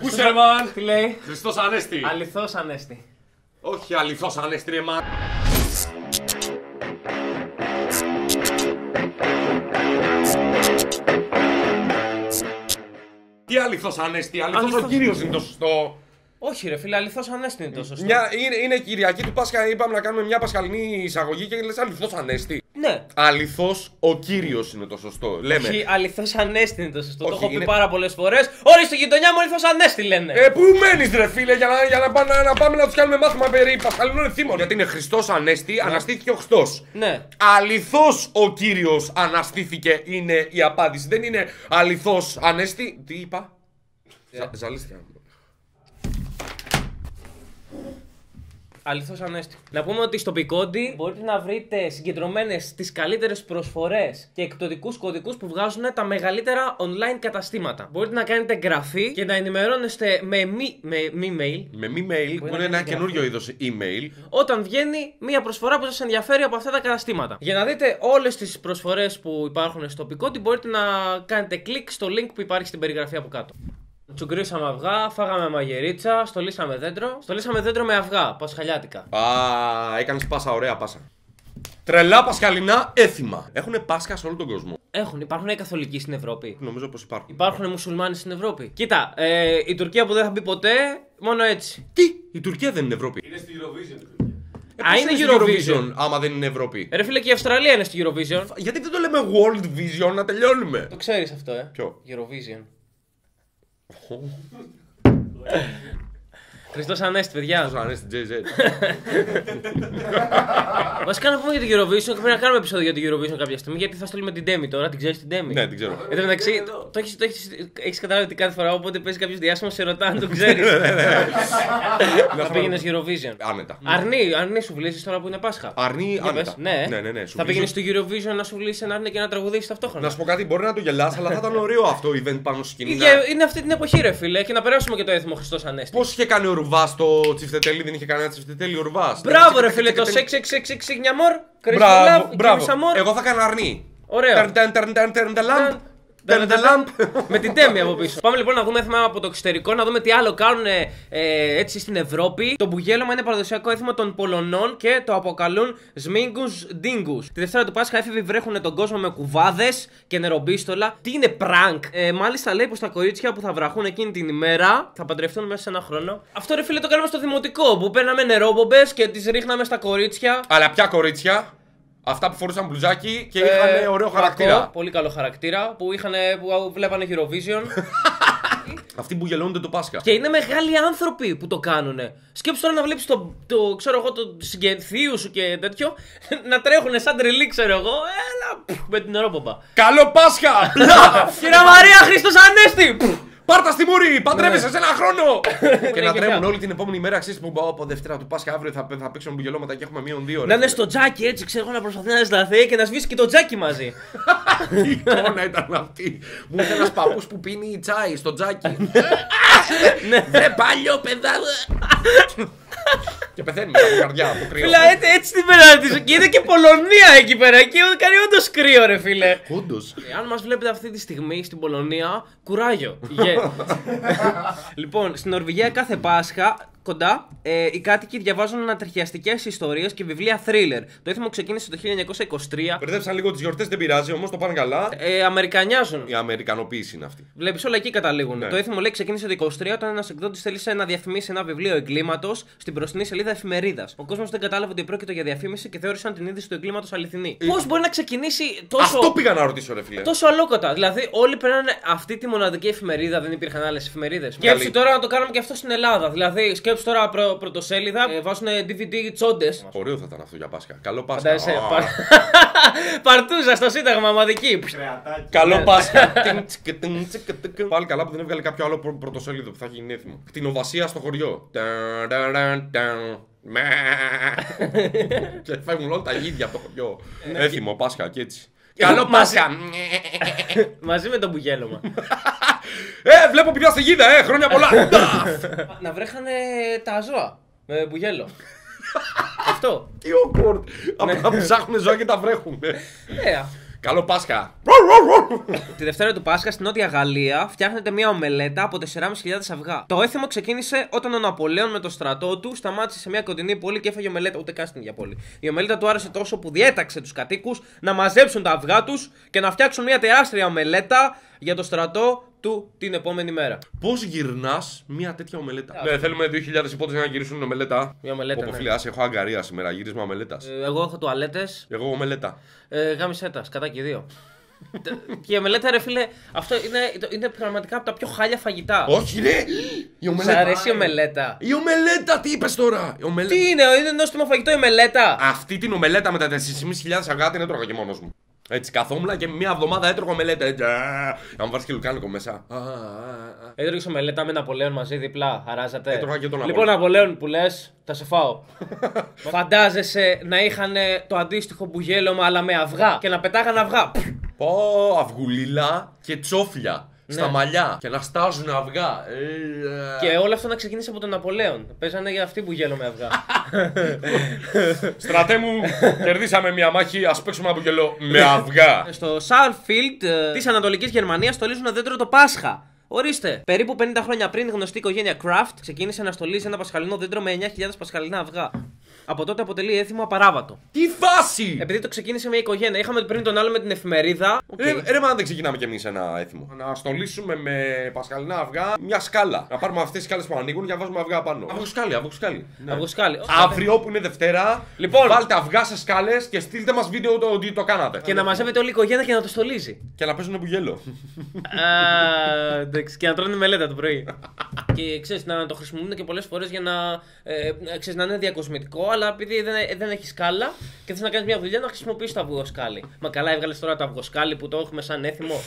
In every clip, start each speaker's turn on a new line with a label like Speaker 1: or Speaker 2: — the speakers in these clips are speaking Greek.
Speaker 1: Κούσερμαν!
Speaker 2: Τι λέει;
Speaker 1: Χριστός Ανέστη!
Speaker 2: Αληθώς ανέστη.
Speaker 1: Όχι αληθώς Ανέστη, ρε μαν. Τι αληθώς Ανέστη, αληθώς ο
Speaker 2: Αληθώς.
Speaker 1: κύριος είναι το σωστό;
Speaker 2: Όχι, ρε φίλε, αληθώς ανέστη είναι το σωστό.
Speaker 1: Μια, είναι, είναι Κυριακή του Πάσχα, είπαμε να κάνουμε μια πασχαλινή εισαγωγή και λες αληθώς Ανέστη.
Speaker 2: Ναι.
Speaker 1: Αληθώς ο κύριος είναι το σωστό. Λέμε.
Speaker 2: Όχι, αληθώς ανέστη είναι το σωστό.
Speaker 1: Όχι,
Speaker 2: το έχω πει
Speaker 1: είναι-
Speaker 2: πάρα πολλές φορές. Όλοι στη γειτονιά μου αληθώς ανέστη λένε.
Speaker 1: Ε, πού μένεις, ρε φίλε, για να, για να, πάμε, να, να πάμε να τους κάνουμε μάθημα περί Πασχαλινών εθήμων. Γιατί είναι Χριστός Ανέστη, αναστήθηκε ο Χριστός.
Speaker 2: Ναι.
Speaker 1: Αληθώς ο κύριος αναστήθηκε είναι η απάντηση. Δεν είναι αληθώς Ανέστη. Τι είπα; Ζα, ζαλίστηκα.
Speaker 2: Αληθώς ανέστη. Να πούμε ότι στο Πικόντι μπορείτε να βρείτε συγκεντρωμένες τις καλύτερες προσφορές και εκπτωτικού κωδικούς που βγάζουν τα μεγαλύτερα online καταστήματα. Μπορείτε να κάνετε εγγραφή και να ενημερώνεστε με μη, με μη mail
Speaker 1: Με μη mail, που
Speaker 2: να
Speaker 1: είναι ένα
Speaker 2: κάνει
Speaker 1: καινούριο είδος email.
Speaker 2: όταν βγαίνει μία προσφορά που σας ενδιαφέρει από αυτά τα καταστήματα. Για να δείτε όλες τις προσφορές που υπάρχουν στο Πικόντι, μπορείτε να κάνετε κλικ στο link που υπάρχει στην περιγραφή από κάτω. Τσουγκρίσαμε αυγά, φάγαμε μαγειρίτσα, στολίσαμε δέντρο. Στολίσαμε δέντρο με αυγά, πασχαλιάτικα.
Speaker 1: Α, έκανες πάσα, ωραία πάσα. Τρελά πασχαλινά έθιμα. Έχουν Πάσχα σε όλο τον κόσμο.
Speaker 2: Έχουν, υπάρχουν οι καθολικοί στην Ευρώπη.
Speaker 1: Νομίζω πως υπάρχουν.
Speaker 2: Υπάρχουν μουσουλμάνοι στην Ευρώπη. Κοίτα, ε, η Τουρκία που δεν θα μπει ποτέ, μόνο έτσι.
Speaker 1: Τι, η Τουρκία δεν είναι Ευρώπη.
Speaker 3: Είναι στη Eurovision. η Τουρκία.
Speaker 1: Ε,
Speaker 2: Α,
Speaker 1: πώς
Speaker 2: είναι
Speaker 1: στη
Speaker 2: Eurovision.
Speaker 1: άμα δεν είναι Ευρώπη;
Speaker 2: Ρε φίλε και η Αυστραλία είναι στη Eurovision.
Speaker 1: Γιατί δεν το λέμε World Vision να τελειώνουμε.
Speaker 2: Το ξέρεις αυτό, ε.
Speaker 1: Ποιο;
Speaker 2: Eurovision. 红。Χριστός Ανέστη, παιδιά.
Speaker 1: Πώς να είναι στην JZ.
Speaker 2: Βασικά να πούμε για το Eurovision, πρέπει να κάνουμε επεισόδιο για το Eurovision κάποια στιγμή, γιατί θα στείλουμε την Τέμι τώρα. Την ξέρεις την Τέμι.
Speaker 1: Ναι, την ξέρω.
Speaker 2: Εν τω μεταξύ, το, το έχεις, το έχεις, έχεις καταλάβει ότι κάθε φορά όποτε παίζει κάποιος διάσημος σε ρωτά αν το ξέρεις. θα πήγαινες Eurovision.
Speaker 1: Άνετα.
Speaker 2: Αρνή, αρνή σου βλέπει τώρα που είναι Πάσχα.
Speaker 1: Αρνή,
Speaker 2: Για
Speaker 1: άνετα.
Speaker 2: πες. Ναι,
Speaker 1: ναι, ναι, ναι. Σου
Speaker 2: θα
Speaker 1: βρίσκω-
Speaker 2: πήγαινες στο Eurovision να σου βλύσει ένα άρνη και να τραγουδήσεις ταυτόχρονα.
Speaker 1: Να σου πω κάτι, μπορεί να το γελάς, αλλά θα ήταν ωραίο αυτό το event πάνω στη σκηνή. να-
Speaker 2: Και είναι αυτή την εποχή, ρε φίλε, και να περάσουμε και το έθιμο Χριστός Ανέστη.
Speaker 1: Πώς είχε κάνει ο Ρουβά το τσιφτετέλι, δεν είχε κάνει ένα τσιφτετέλι ο Ρουβά.
Speaker 2: Μπράβο, ρε φίλε, το 6666 Νιαμόρ.
Speaker 1: Μπράβο, μπράβο.
Speaker 2: Αμόρ.
Speaker 1: Εγώ θα κάνω αρνή.
Speaker 2: Ωραίο.
Speaker 1: Τερν, τερν, τερν, τερν, τερν, τερν, λαμπ. Τερν, τερν, λαμπ.
Speaker 2: Με την τέμη από πίσω. Πάμε λοιπόν να δούμε έθιμα από το εξωτερικό, να δούμε τι άλλο κάνουν ε, έτσι στην Ευρώπη. Το μπουγέλωμα είναι παραδοσιακό έθιμο των Πολωνών και το αποκαλούν Σμίγκους Ντίγκου. Τη Δευτέρα του Πάσχα έφηβοι βρέχουν τον κόσμο με κουβάδες και νερομπίστολα. Τι είναι prank; Ε, μάλιστα λέει πως τα κορίτσια που θα βραχούν εκείνη την ημέρα θα παντρευτούν μέσα σε ένα χρόνο. Αυτό ρε φίλε το κάναμε στο δημοτικό που παίρναμε νερόμπομπες και τις ρίχναμε στα κορίτσια.
Speaker 1: Αλλά ποια κορίτσια, αυτά που φορούσαν μπλουζάκι και
Speaker 2: Ε,
Speaker 1: είχαν ωραίο
Speaker 2: κακό,
Speaker 1: χαρακτήρα.
Speaker 2: Πολύ καλό χαρακτήρα που, είχαν, που βλέπανε Eurovision.
Speaker 1: Αυτοί που γελώνται το Πάσχα.
Speaker 2: και είναι μεγάλοι άνθρωποι που το κάνουνε. Σκέψου τώρα να βλέπεις το, το, ξέρω εγώ, το συγγενθίου σου και τέτοιο να τρέχουν σαν τρελή, ξέρω εγώ. Έλα, πφ, με την ρόμπομπα.
Speaker 1: Καλό Πάσχα! Μπλαφ!
Speaker 2: Κυρία Μαρία, Χριστό Ανέστη! Πφ.
Speaker 1: Πάρτα στη μούρη! Παντρεύεσαι σε ένα χρόνο! και να
Speaker 2: και
Speaker 1: τρέμουν
Speaker 2: πια.
Speaker 1: όλη την επόμενη μέρα, ξέρεις που από Δευτέρα του Πάσχα αύριο θα, θα παίξουν μπουγελώματα και έχουμε μείον δύο. ρε
Speaker 2: Να είναι
Speaker 1: φίλε.
Speaker 2: στο τζάκι έτσι, ξέρω εγώ, να προσπαθεί να σταθεί και να σβήσει και το τζάκι μαζί.
Speaker 1: Τι εικόνα ήταν αυτή. Μου ήρθε ένας παππούς που πίνει τσάι στο τζάκι.
Speaker 2: Ναι.
Speaker 1: Βρε παλιό παιδάδε. και πεθαίνει με την καρδιά από κρύο.
Speaker 2: Φίλε, έτσι, έτσι την πέρα τη. Και είναι και Πολωνία εκεί πέρα. Και κάνει όντως κρύο, ρε φίλε.
Speaker 1: Όντως.
Speaker 2: Αν μας βλέπετε αυτή τη στιγμή στην Πολωνία, κουράγιο. Γε- λοιπόν, στην Νορβηγία κάθε Πάσχα κοντά ε, οι κάτοικοι διαβάζουν ανατριχιαστικές ιστορίες και βιβλία thriller. Το έθιμο ξεκίνησε το 1923.
Speaker 1: Μπερδέψαν λίγο τις γιορτές, δεν πειράζει, όμως το πάνε καλά.
Speaker 2: Ε, Αμερικανιάζουν.
Speaker 1: Η Αμερικανοποίηση είναι αυτή.
Speaker 2: Βλέπεις όλα εκεί καταλήγουν.
Speaker 1: Ναι.
Speaker 2: Το έθιμο λέει ξεκίνησε το 23 όταν ένας εκδότης θέλησε να διαφημίσει ένα βιβλίο εγκλήματος στην μπροστινή σελίδα εφημερίδας. Ο κόσμος δεν κατάλαβε ότι πρόκειται για διαφήμιση και θεώρησαν την είδηση του εγκλήματος αληθινή. Πώς μπορεί να ξεκινήσει τόσο.
Speaker 1: Αυτό πήγα να ρωτήσω, ρε φίλε.
Speaker 2: Τόσο αλόκοτα. Δηλαδή, όλοι περνάνε αυτή τη μοναδική εφημερίδα, δεν υπήρχαν άλλες εφημερίδες. Σκέψου τώρα να το κάνουμε και αυτό στην Ελλάδα. Δηλαδή, σκέψου τώρα πρω, πρωτοσέλιδα, ε, βάζουν DVD τσόντες.
Speaker 1: Ωραίο θα ήταν αυτό για Πάσχα. Καλό Πάσχα.
Speaker 2: Φαντάζεσαι.
Speaker 1: Α,
Speaker 2: πα- Παρτούζα στο Σύνταγμα, μαδική.
Speaker 3: Κρεατάκι.
Speaker 2: Ναι.
Speaker 1: Καλό Πάσχα. Τιν, τσικ, τιν, τσικ, τικ. Πάλι καλά που δεν έβγαλε κάποιο άλλο πρω- πρωτοσέλιδο που θα έχει γίνει έθιμο. Κτηνοβασία στο χωριό. Ταν, ταν, ταν, ταν. Με. Και φεύγουν όλα τα γίδια από το χωριό.
Speaker 2: Ναι.
Speaker 1: Έθιμο, Πάσχα και έτσι. Καλό
Speaker 2: Μαζί-
Speaker 1: Πάσχα.
Speaker 2: Μαζί με το μπουγέλωμα.
Speaker 1: Ε, βλέπω που πιάστε γίδα, ε, χρόνια πολλά. Νταφ.
Speaker 2: να βρέχανε τα ζώα. Με μπουγέλο. Αυτό.
Speaker 1: Τι awkward. Απλά ψάχνουν ζώα και τα βρέχουν.
Speaker 2: Ε,
Speaker 1: Καλό Πάσχα.
Speaker 2: Τη Δευτέρα του Πάσχα στην Νότια Γαλλία φτιάχνεται μια ομελέτα από 4.500 αυγά. Το έθιμο ξεκίνησε όταν ο Ναπολέον με το στρατό του σταμάτησε σε μια κοντινή πόλη και έφαγε ομελέτα. Ούτε καν στην ίδια πόλη. Η ομελέτα του άρεσε τόσο που διέταξε τους κατοίκους να μαζέψουν τα αυγά τους και να φτιάξουν μια τεράστια ομελέτα για το στρατό του την επόμενη μέρα.
Speaker 1: Πώς γυρνάς μια τέτοια ομελέτα; Ναι, θέλουμε 2.000 υπότε να γυρίσουν ομελέτα.
Speaker 2: Μια ομελέτα,
Speaker 1: Όπω
Speaker 2: ναι.
Speaker 1: φίλε, άσε, έχω αγκαρία σήμερα, γύρισμα ομελέτας.
Speaker 2: Ε, Εγώ έχω τουαλέτες.
Speaker 1: Εγώ ομελέτα.
Speaker 2: Ε, Γάμισέτα, κατά και δύο. και η ομελέτα, ρε φίλε, αυτό είναι, είναι πραγματικά από τα πιο χάλια φαγητά.
Speaker 1: Όχι, ρε! Η
Speaker 2: Σ'
Speaker 1: ομελέτα.
Speaker 2: αρέσει η ομελέτα.
Speaker 1: Η ομελέτα, τι είπες τώρα! Η ομελέτα.
Speaker 2: Τι είναι, είναι νόστιμο φαγητό η μελέτα.
Speaker 1: Αυτή την ομελέτα με τα 4.500 αυγά την έτρωγα και μόνος μου. Έτσι, καθόμουν και μια εβδομάδα έτρωγα ομελέτα. Έτσι, α, αν βάλει και λουκάνικο μέσα. Α, α, α.
Speaker 2: Έτρωγες ομελέτα με Ναπολέον μαζί διπλά, χαράζατε.
Speaker 1: Έτρωγα και τον
Speaker 2: Λοιπόν, Ναπολέον που λες, θα σε φάω. Φαντάζεσαι να είχαν το αντίστοιχο μπουγέλωμα αλλά με αυγά και να πετάγαν αυγά.
Speaker 1: Πω, αυγουλίλα και τσόφλια. Στα μαλλιά. Και να στάζουν αυγά. Ε,
Speaker 2: και όλο αυτό να ξεκίνησε από τον Ναπολέον. Παίζανε για αυτή που γέλο με αυγά.
Speaker 1: Στρατέ μου, κερδίσαμε μια μάχη. Α παίξουμε από γελό με αυγά.
Speaker 2: Στο Σάρφιλτ της Ανατολικής Γερμανίας στολίζουν δέντρο το Πάσχα. Ορίστε. Περίπου 50 χρόνια πριν η γνωστή οικογένεια Kraft ξεκίνησε να στολίζει ένα πασχαλινό δέντρο με 9.000 πασχαλινά αυγά. Από τότε αποτελεί έθιμο απαράβατο.
Speaker 1: Τι φάση!
Speaker 2: Επειδή το ξεκίνησε μια οικογένεια, είχαμε πριν τον άλλο με την εφημερίδα. Οκ.
Speaker 1: Ρε, ρε, μα δεν ξεκινάμε κι εμείς ένα έθιμο. Να στολίσουμε με πασχαλινά αυγά μια σκάλα. Να πάρουμε αυτές τις σκάλες που ανοίγουν και να βάζουμε αυγά πάνω. Αυγοσκάλι, αυγοσκάλι. Ναι.
Speaker 2: Αυγοσκάλι.
Speaker 1: Αύριο που είναι Δευτέρα,
Speaker 2: Λοιπόν.
Speaker 1: βάλτε αυγά σε σκάλες και στείλτε μας βίντεο το ότι το κάνατε.
Speaker 2: Και να μαζεύεται όλη η οικογένεια και να το στολίζει.
Speaker 1: Και να παίζουν μπουγέλο.
Speaker 2: Α, εντάξει, και να τρώνε ομελέτα το πρωί. και ξέρεις, να το χρησιμοποιούν και πολλές φορές για να, ε, ξέρεις, να είναι διακοσμητικό, αλλά επειδή δεν, δεν έχει σκάλα και θες να κάνεις μια δουλειά, να χρησιμοποιήσει το αυγοσκάλι. Μα καλά, έβγαλες τώρα το αυγοσκάλι που το έχουμε σαν έθιμο.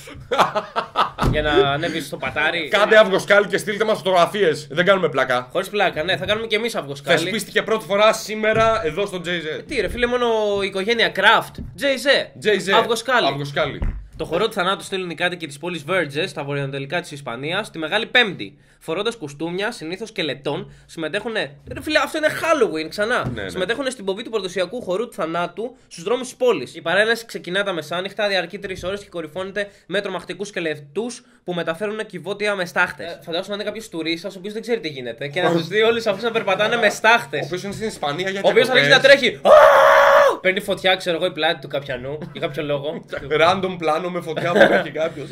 Speaker 2: για να ανέβεις στο πατάρι.
Speaker 1: Κάντε αυγοσκάλι και στείλτε μας φωτογραφίες. Δεν κάνουμε πλάκα.
Speaker 2: Χωρίς πλάκα, ναι, θα κάνουμε και εμείς αυγοσκάλι.
Speaker 1: Θεσπίστηκε πρώτη φορά σήμερα εδώ στο JZ.
Speaker 2: Τι ρε φίλε, μόνο η οικογένεια Kraft. JZ.
Speaker 1: JZ.
Speaker 2: Αυγοσκάλι.
Speaker 1: Αυγοσκάλι.
Speaker 2: Το χορό του θανάτου στέλνουν οι κάτοικοι της πόλης Βέρτζες, στα βορειοανατολικά της Ισπανίας, τη Μεγάλη Πέμπτη. Φορώντας κουστούμια, συνήθως και λετών, συμμετέχουν. Ρε φίλε, αυτό είναι Halloween ξανά.
Speaker 1: Ναι, ναι.
Speaker 2: Συμμετέχουν στην ποβή του παραδοσιακού χορού του θανάτου στους δρόμους της πόλης. Η παρέλαση ξεκινά τα μεσάνυχτα, διαρκεί τρεις ώρες και κορυφώνεται με τρομακτικούς σκελετούς που μεταφέρουν κυβότια με στάχτες. Ε, φαντάζομαι να είναι κάποιος τουρίστας ο οποίος δεν ξέρει τι γίνεται και να τους δει όλους αυτού να περπατάνε με στάχτες.
Speaker 1: Ο οποίος είναι στην Ισπανία για
Speaker 2: Ο οποίος
Speaker 1: διακοπές.
Speaker 2: αρχίζει να τρέχει. «Α!» Παίρνει φωτιά, ξέρω εγώ, η πλάτη του καπιανού για κάποιο λόγο.
Speaker 1: Random πλάνο με φωτιά που έχει κάποιος.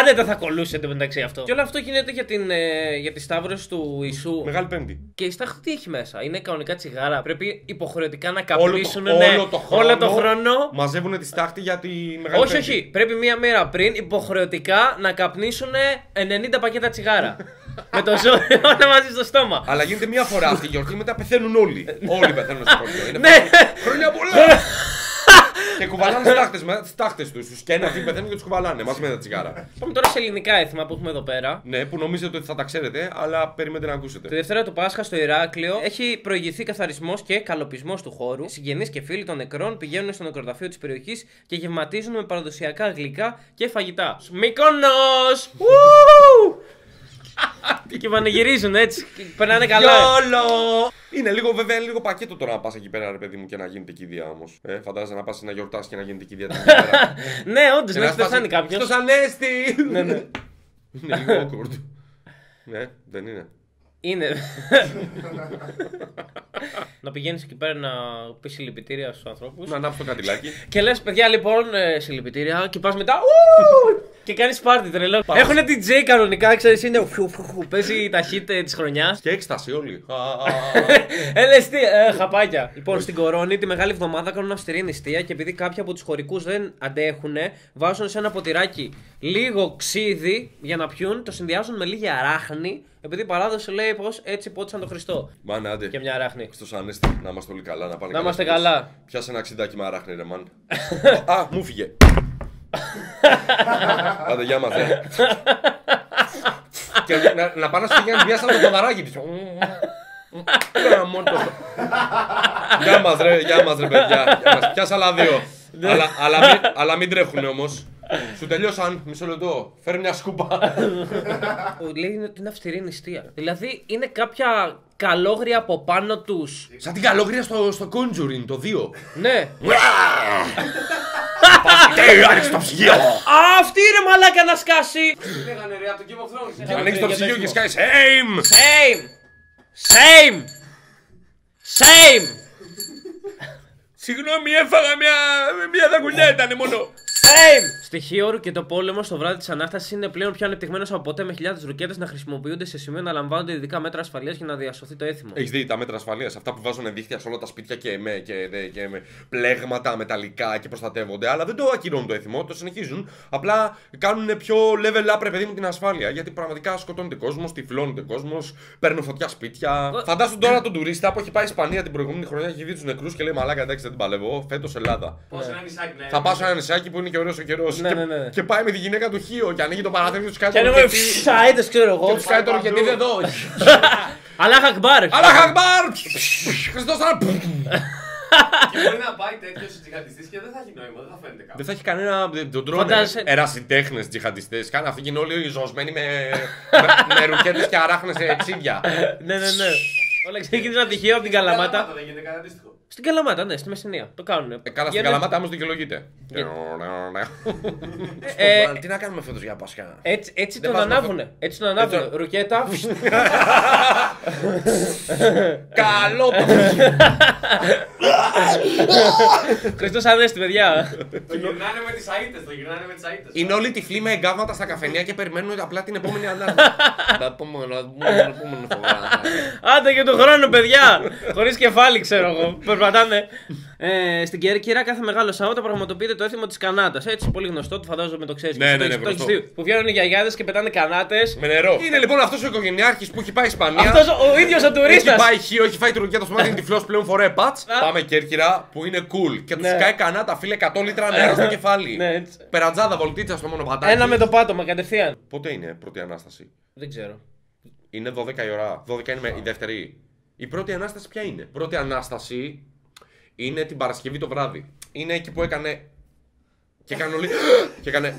Speaker 2: Άνετα θα κολούσε εντωμεταξύ αυτό. Και όλο αυτό γίνεται για, την, ε, για τη σταύρωση του Ιησού.
Speaker 1: Μεγάλη Πέμπτη.
Speaker 2: Και η στάχτη τι έχει μέσα; Είναι κανονικά τσιγάρα. Πρέπει υποχρεωτικά να
Speaker 1: Όλο το,
Speaker 2: καπνίσουν ναι,
Speaker 1: όλο, το χρόνο,
Speaker 2: όλο το χρόνο.
Speaker 1: Μαζεύουν τη στάχτη για τη Μεγάλη
Speaker 2: Όχι,
Speaker 1: Πέμπτη.
Speaker 2: όχι. Πρέπει μία μέρα πριν υποχρεωτικά να καπνίσουν 90 πακέτα τσιγάρα. με το ζώο όλα μαζί στο στόμα.
Speaker 1: Αλλά γίνεται μία φορά αυτή η γιορτή, μετά πεθαίνουν όλοι. όλοι πεθαίνουν στο χωριό. Είναι
Speaker 2: ναι!
Speaker 1: Χρόνια πολλά! και κουβαλάνε τι τάχτες τους. Τους και ένα αυτοί πεθαίνουν και τους κουβαλάνε μαζί με τα τσιγάρα.
Speaker 2: Πάμε τώρα σε ελληνικά έθιμα που έχουμε εδώ πέρα.
Speaker 1: ναι, που νομίζετε ότι θα τα ξέρετε, αλλά περιμένετε να
Speaker 2: Τη
Speaker 1: ακούσετε.
Speaker 2: Δευτέρα του Πάσχα στο Ηράκλειο έχει προηγηθεί καθαρισμός και καλοπισμός του χώρου. Συγγενείς και φίλοι των νεκρών πηγαίνουν στο νεκροταφείο της περιοχής και γευματίζουν με παραδοσιακά γλυκά και φαγητά. Μύκονο! και πανηγυρίζουν έτσι. και Περνάνε καλά.
Speaker 1: Γιόλο! Είναι λίγο, βέβαια, είναι λίγο πακέτο τώρα να πας εκεί πέρα, ρε παιδί μου, και να γίνεται κηδεία όμως. Ε, φαντάζεσαι να πας να γιορτάσει και να γίνεται κηδεία την ίδια μέρα.
Speaker 2: ναι, όντως, να έχει πεθάνει κάποιος.
Speaker 1: Στο Ανέστη!
Speaker 2: ναι, ναι.
Speaker 1: Είναι λίγο awkward. ναι, δεν είναι.
Speaker 2: Είναι. να πηγαίνεις εκεί πέρα να πεις συλληπιτήρια στους ανθρώπους.
Speaker 1: Να ανάψει το κατηλάκι.
Speaker 2: Και λες, παιδιά, λοιπόν, ε, συλληπιτήρια και πας μετά. Ου, και κάνεις πάρτι τρελό. Έχουν DJ κανονικά, ξέρεις, είναι. φου, φου, φου, Παίζει η ταχύτητα της χρονιάς.
Speaker 1: Και έκσταση όλοι.
Speaker 2: LSD, ε, χαπάκια. Λοιπόν, στην Κορώνη τη μεγάλη εβδομάδα κάνουν αυστηρή νηστεία και επειδή κάποιοι από τους χωρικούς δεν αντέχουν, βάζουν σε ένα ποτηράκι λίγο ξύδι για να πιούν, το συνδυάζουν με λίγη αράχνη. Επειδή η παράδοση λέει πως έτσι πότισαν τον Χριστό.
Speaker 1: Μάνε, άντε.
Speaker 2: Και μια αράχνη.
Speaker 1: Στο Ανέστη, να είμαστε όλοι καλά. Να, πάνε
Speaker 2: Να είμαστε
Speaker 1: στις.
Speaker 2: καλά.
Speaker 1: Πιάσε ένα ξυδάκι με αράχνη, ρε μαν. Α, μου φύγε. Άντε, γεια μας, ε. Και να, να πάνε στο Γιάννη πιάσανε το ποδαράκι της. Γεια μόνο το- Γεια μας ρε, γεια μας ρε παιδιά. Γεια μας. Πιάσα άλλα δύο. αλλά, αλλά, μην, αλλά μην τρέχουνε όμως. Σου τελειώσαν, μισό λεπτό. Φέρε μια σκούπα.
Speaker 2: Ο- Λέει ότι είναι αυστηρή νηστεία. Δηλαδή είναι κάποια καλόγρια από πάνω τους.
Speaker 1: Σαν την καλόγρια στο, στο Conjuring, το 2.
Speaker 2: Ναι.
Speaker 1: Τι άνοιξε το ψυγείο!
Speaker 2: Α, αυτή ρε μαλάκα να σκάσει! Λέγανε ρε από το Game of Thrones.
Speaker 1: Ανοίξει το ψυγείο και σκάει Same!
Speaker 2: Same! Same! Same!
Speaker 1: Συγγνώμη, έφαγα μια, μια δαγκουλιά ήταν μόνο.
Speaker 2: Same! Στοιχείο όρου και το πόλεμο στο βράδυ της Ανάστασης είναι πλέον πιο ανεπτυγμένο από ποτέ με χιλιάδες ρουκέτες να χρησιμοποιούνται σε σημείο να λαμβάνονται ειδικά μέτρα ασφαλείας για να διασωθεί το έθιμο.
Speaker 1: Έχεις δει τα μέτρα ασφαλείας, αυτά που βάζουν δίχτυα σε όλα τα σπίτια και με, και, δε- και με πλέγματα μεταλλικά και προστατεύονται. Αλλά δεν το ακυρώνουν το έθιμο, το συνεχίζουν. Απλά κάνουν πιο level up, ρε παιδί μου, την ασφάλεια. Γιατί πραγματικά σκοτώνεται κόσμος, τυφλώνεται κόσμος, παίρνουν φωτιά σπίτια.
Speaker 2: Εγώ-
Speaker 1: Φαντάσου τώρα τον τουρίστα που έχει πάει Ισπανία την προηγούμενη χρονιά και έχει δει τους νεκρούς και λέει Μαλάκα, εντάξει, δεν την παλεύω. Φέτος Ελλάδα. Θα πάω σε ένα νησάκι που είναι και ωραίος ο καιρός.
Speaker 2: Ναι,
Speaker 1: και,
Speaker 2: ναι, ναι.
Speaker 1: και πάει με τη γυναίκα του Χίο και ανοίγει το παράθυρο τους
Speaker 2: Και
Speaker 1: κάτω.
Speaker 2: ανέβαμε ψάιτε, ξέρω εγώ.
Speaker 1: Και τους κάνει τώρα γιατί δεν εδώ.
Speaker 2: Αλλά χακμπάρ!
Speaker 1: Αλλά χακμπάρ! Χριστός τώρα.
Speaker 3: Και μπορεί να πάει τέτοιος τζιχαντιστής και δεν θα έχει νόημα, δεν θα φαίνεται κάπου.
Speaker 1: Δεν θα έχει κανένα. δεν Τον τρώνε.
Speaker 2: Φαντάζεσαι-
Speaker 1: Ερασιτέχνες τζιχαντιστές. Κάνε αυτοί και είναι όλοι ζωσμένοι με, με, με ρουκέτες και αράχνες σε τσίδια.
Speaker 2: Ναι, ναι, ναι. Όλα ξεκίνησαν τυχαίο από την Καλαμάτα.
Speaker 3: Δεν γίνεται κανένα αντίστοιχο.
Speaker 2: Στην Καλαμάτα, ναι, στη Μεσσηνία. Το κάνουν.
Speaker 1: Ε, καλά, στην Καλαμάτα όμω δικαιολογείται.
Speaker 2: Ε,
Speaker 1: Τι να κάνουμε φέτος για Πάσχα;
Speaker 2: Έτσι, έτσι
Speaker 1: Δεν
Speaker 2: τον
Speaker 1: βάζουμε
Speaker 2: ανάβουνε. Έτσι τον ανάβουνε.
Speaker 1: Έτσι.
Speaker 2: Ρουκέτα.
Speaker 1: Καλό το
Speaker 2: Χριστός Ανέστη, παιδιά.
Speaker 3: Το γυρνάνε με τις αίτες, το γυρνάνε με τις αίτες.
Speaker 1: Είναι όλοι τυφλοί με εγκάβματα στα καφενεία και περιμένουν απλά την επόμενη ανάγκη. Τα επόμενα- επόμενη φορά.
Speaker 2: Άντε και του χρόνου, παιδιά! Χωρίς κεφάλι, ξέρω εγώ. Περπατάνε. Ε, στην Κέρκυρα κάθε μεγάλο Σάββατο πραγματοποιείται το έθιμο της Κανάτας. Έτσι, πολύ γνωστό, το φαντάζομαι το ξέρεις.
Speaker 1: Ναι, ναι, ναι, γνωστό.
Speaker 2: Που βγαίνουν οι γιαγιάδες και πετάνε κανάτες.
Speaker 1: Με νερό. Είναι λοιπόν αυτός ο οικογενειάρχης που έχει πάει Ισπανία.
Speaker 2: Αυτός ο ίδιος ο
Speaker 1: Έχει
Speaker 2: τουρίστας.
Speaker 1: πάει χείο, έχει φάει τη ρουκιά, το σπάτι είναι τυφλός πλέον φορέ πατ.
Speaker 2: Α.
Speaker 1: Πάμε Κέρκυρα που είναι cool. Και τους
Speaker 2: Ναι.
Speaker 1: κάει κανάτα, φίλε 100 λίτρα νερό στο κεφάλι.
Speaker 2: Ναι, έτσι.
Speaker 1: Περατζάδα, βολτίτσα στο μονοπατάκι.
Speaker 2: Ένα με το πάτωμα κατευθείαν.
Speaker 1: Πότε είναι πρώτη ανάσταση;
Speaker 2: Δεν ξέρω.
Speaker 1: Είναι 12 η ώρα. 12 είναι με- η δεύτερη. Η πρώτη ανάσταση ποια είναι; Πρώτη ανάσταση είναι την Παρασκευή το βράδυ. Είναι εκεί που έκανε. Και έκανε όλοι. και έκανε.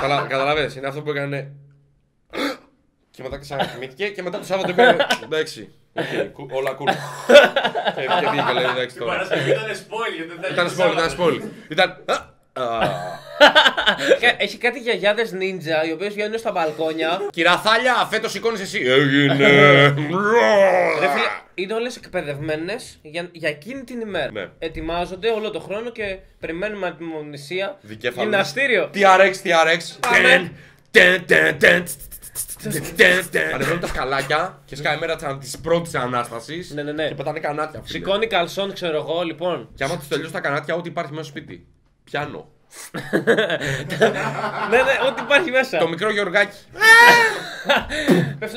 Speaker 1: Καλά, καταλαβες, είναι αυτό που έκανε. και μετά ξανακοιμήθηκε και μετά το Σάββατο έκανε. Εντάξει. οκ, κου- όλα cool. και, και βγήκε και λέει εντάξει
Speaker 3: Η
Speaker 1: τώρα.
Speaker 3: Παρασκευή ήταν spoil γιατί δεν
Speaker 1: Ήταν spoil, ήταν spoil. Ήταν. Α, α.
Speaker 2: Κα- Έχει κάτι γιαγιάδες νίντζα οι οποίες βγαίνουν στα μπαλκόνια.
Speaker 1: Κυραθάλια, φέτος σηκώνει εσύ. Έγινε.
Speaker 2: Ρε φίλε, είναι όλες εκπαιδευμένες για, για εκείνη την ημέρα.
Speaker 1: Ναι.
Speaker 2: Ετοιμάζονται όλο το χρόνο και περιμένουμε ατιμονησία.
Speaker 1: Δικέφαλος.
Speaker 2: Γυμναστήριο.
Speaker 1: TRX, TRX.
Speaker 2: Πάμε.
Speaker 1: Τεν, τεν, τεν, τεν, τεν, τεν. Ανεβαίνουν τα σκαλάκια και σκάει μέρα της πρώτης ανάστασης.
Speaker 2: Ναι, ναι, ναι.
Speaker 1: Και πετάνε κανάτια. φίλε.
Speaker 2: Σηκώνει καλσόν, ξέρω εγώ, λοιπόν.
Speaker 1: Και άμα τους τελειώσει τα κανάτια, ό,τι υπάρχει μέσα στο σπίτι. Πιάνω.
Speaker 2: Ναι, ναι, ό,τι υπάρχει μέσα.
Speaker 1: Το μικρό Γεωργάκι.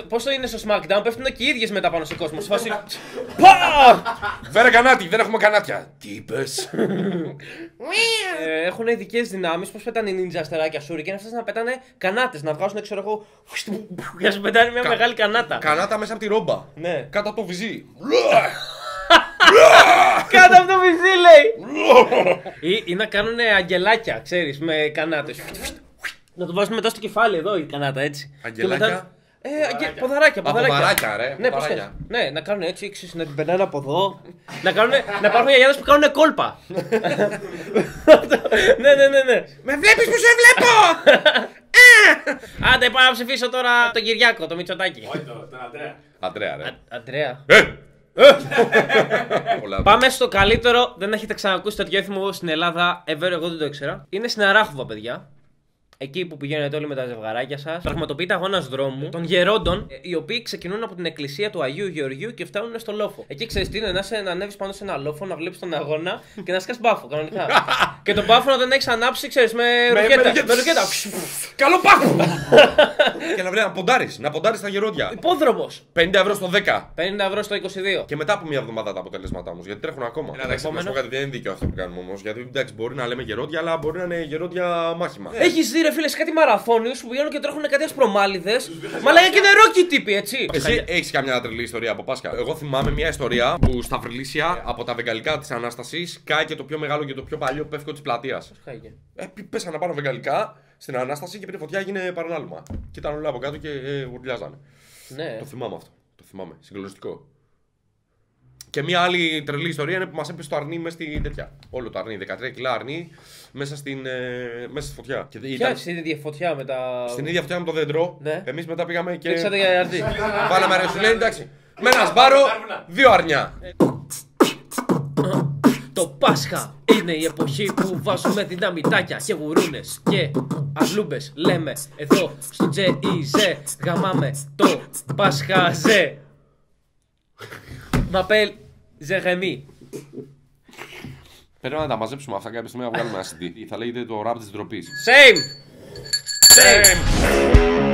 Speaker 2: Πώ το είναι στο SmackDown, πέφτουν και οι ίδιες μετά πάνω σε κόσμο. Σε φάση. Πα!
Speaker 1: Φέρε κανάτι, δεν έχουμε κανάτια. Τι είπες;
Speaker 2: Ε, έχουν ειδικές δυνάμεις. Πώς πετάνε οι ninja αστεράκια σούρι και αυτές να πετάνε κανάτες. Να βγάζουν, ξέρω εγώ. Για να σου πετάνε μια
Speaker 1: Κα-
Speaker 2: μεγάλη κανάτα.
Speaker 1: Κανάτα μέσα από τη ρόμπα.
Speaker 2: Ναι.
Speaker 1: Κάτω από το βυζί.
Speaker 2: Κάτω από το βυζί, λέει! ή, ή να κάνουν αγγελάκια, ξέρεις, με κανάτες. να το βάζουν μετά στο κεφάλι εδώ η κανάτα έτσι.
Speaker 1: Αγγελάκια;
Speaker 2: Και μετά- Ε, αγγε... ποδαράκια,
Speaker 1: Α,
Speaker 2: ποδαράκια.
Speaker 1: ποδαράκια, ρε,
Speaker 2: Ναι, πώς
Speaker 1: ποδαράκια.
Speaker 2: θες. ναι, να κάνουν έτσι, ξέρεις, να την περνάνε από εδώ. να, κάνουν, να υπάρχουν γιαγιάδες που κάνουν κόλπα. ναι, ναι, ναι, ναι.
Speaker 1: Με βλέπεις που σε βλέπω!
Speaker 2: Άντε, πάω να ψηφίσω τώρα τον Κυριάκο, το Μητσοτάκη.
Speaker 3: Όχι τον τον Αντρέα.
Speaker 1: Αντρέα, ρε.
Speaker 2: Α- Αντρέα.
Speaker 1: Ε! Πολλά.
Speaker 2: Πάμε στο καλύτερο. Δεν έχετε ξανακούσει τέτοιο έθιμο στην Ελλάδα. Ever, εγώ δεν το ήξερα. Είναι στην Αράχουβα, παιδιά. Εκεί που πηγαίνετε όλοι με τα ζευγαράκια σας. Πραγματοποιείται αγώνας δρόμου των γερόντων, ε, οι οποίοι ξεκινούν από την εκκλησία του Αγίου Γεωργίου και φτάνουν στο λόφο. Εκεί ξέρεις τι είναι, να, σε- να ανέβεις πάνω σε ένα λόφο, να βλέπεις τον αγώνα και να σκάσει μπάφο κανονικά. και τον μπάφο να τον έχεις ανάψει, ξέρεις, με
Speaker 1: Με-
Speaker 2: ρουκέτα.
Speaker 1: με ρουκέτα.
Speaker 2: Με ρουκέτα.
Speaker 1: Καλό πάκου! Και να βρει να ποντάρεις, να ποντάρεις τα γερόντια.
Speaker 2: Υπόδρομος.
Speaker 1: 50 ευρώ στο 10.
Speaker 2: 50 ευρώ στο 22.
Speaker 1: Και μετά από μια εβδομάδα τα αποτελέσματά όμω, γιατί τρέχουν ακόμα. Εντάξει, να σου
Speaker 2: επόμενο.
Speaker 1: πω κάτι, δεν είναι δίκαιο αυτό που κάνουμε όμως. Γιατί εντάξει, μπορεί να λέμε γερόντια, αλλά μπορεί να είναι γερόντια μάχημα.
Speaker 2: Έχεις δει ρε φίλε σε κάτι μαραθώνιους που πηγαίνουν και τρέχουν κάτι ασπρομάλιδες; Μαλάκα και νερό και οι τύποι, έτσι.
Speaker 1: Εσύ έχεις καμιά τρελή ιστορία από Πάσχα; Εγώ θυμάμαι μια ιστορία που στα Βρυλίσια από τα βεγγαλικά της Ανάστασης κάει και το πιο μεγάλο και το πιο παλιό πεύκο της πλατείας.
Speaker 2: Χάγε.
Speaker 1: Ε, π- πέσανε πάνω βεγγαλικά στην Ανάσταση και πριν φωτιά έγινε παρανάλωμα. Και ήταν όλα από κάτω και ε, ουρλιάζανε.
Speaker 2: Ναι.
Speaker 1: Το θυμάμαι αυτό. Το θυμάμαι. Συγκλονιστικό. Και μια άλλη τρελή ιστορία είναι που μας έπεσε το αρνί μέσα στην τέτοια. Όλο το αρνί, 13 κιλά αρνί μέσα, στην, ε, μέσα στη φωτιά. Και
Speaker 2: Ποια
Speaker 1: ήταν
Speaker 2: στην ίδια φωτιά με τα.
Speaker 1: στην ίδια φωτιά με το δέντρο.
Speaker 2: Ναι.
Speaker 1: Εμείς μετά πήγαμε και.
Speaker 2: Ρίξατε για αρδί.
Speaker 1: Βάλαμε ρε, σου λέει εντάξει. Με ένα σπάρο, δύο αρνιά.
Speaker 2: Το Πάσχα είναι η εποχή που βάζουμε δυναμητάκια και γουρούνες και αρλούμπες Λέμε εδώ στο Τζεϊζέ γαμάμε το Πάσχα ζε Μαπέλ Ζεγεμί
Speaker 1: Πρέπει να τα μαζέψουμε αυτά κάποια στιγμή να βγάλουμε ένα CD. Θα λέγεται το rap της ντροπής.
Speaker 2: Same!
Speaker 1: Same.